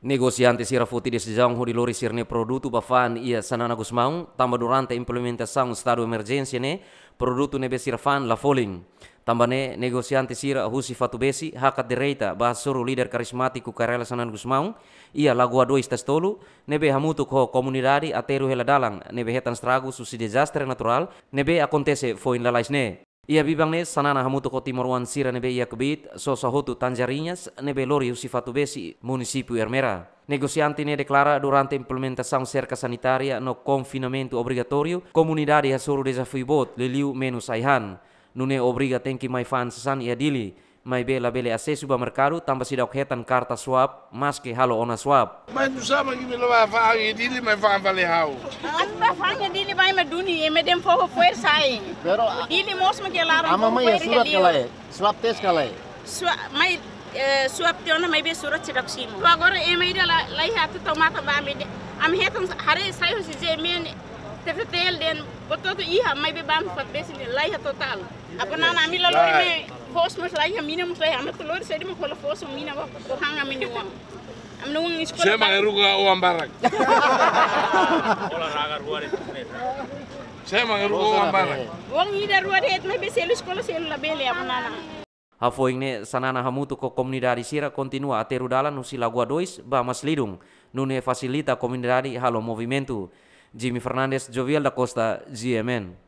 Negosiante sira futi de sejauh ho di lori sirne produto bafan ia sanana gusmaung tamba durante implementação estado emergência ne produto nebe sirfan la foling. Tamba ne negosiante sira husi fatu besi hakat dereita bahas suruh líder karismatiku karela sanan gusmaung ia lagua dois testolu nebe hamutu ko komunidade ateru hela dalang nebe hetan stragu susi desastre natural nebe acontece foi in lalais ne. Ia bibang ne sanana hamutu ko timorwan sira nebe ia kebit so sahutu tanjarinas nebe lori usifatu besi município Ermera. Negociante ne declara durante implementação cerca sanitária no confinamento obrigatório, comunidade hasuru desafio bot leliu menos aihan. Nune obriga tenki mai ia dili, mai bela bele acesso mercado tamba sidak hetan karta swab maske halo ona swab. Mas não sabe que me leva a dili mai fan vale hau. Anda fanya dili mai maduni e me dem fogo foi sai. Pero Dili mos me kelar. ama mãe é surat kalai, swab test kalai. Sua mai suap tiona mai be surat cedak simo. Agora e mai dela lai hatu tomata ba me am hetan hare sai ho je men tefetel den bototo iha mai be bam fat besini lai ha total. Apa nana ami la lori me fos mas lai ha mina mas lai am to lori sedi mo kola fos mina ba ko hanga mini wang. Am no wang iskola. Saya mangai ruga o ambarak. Saya mangai ruga o ambarak. Wang ida rua det mai be selu iskola selu la bele apa nana. Hafoing ne sanana hamutu ko komunidade sira continua ateru dalan usi lagua dois ba mas lidung nune facilita komunidade halo movimento. Jimmy Fernandes, Jovial da Costa, GMN.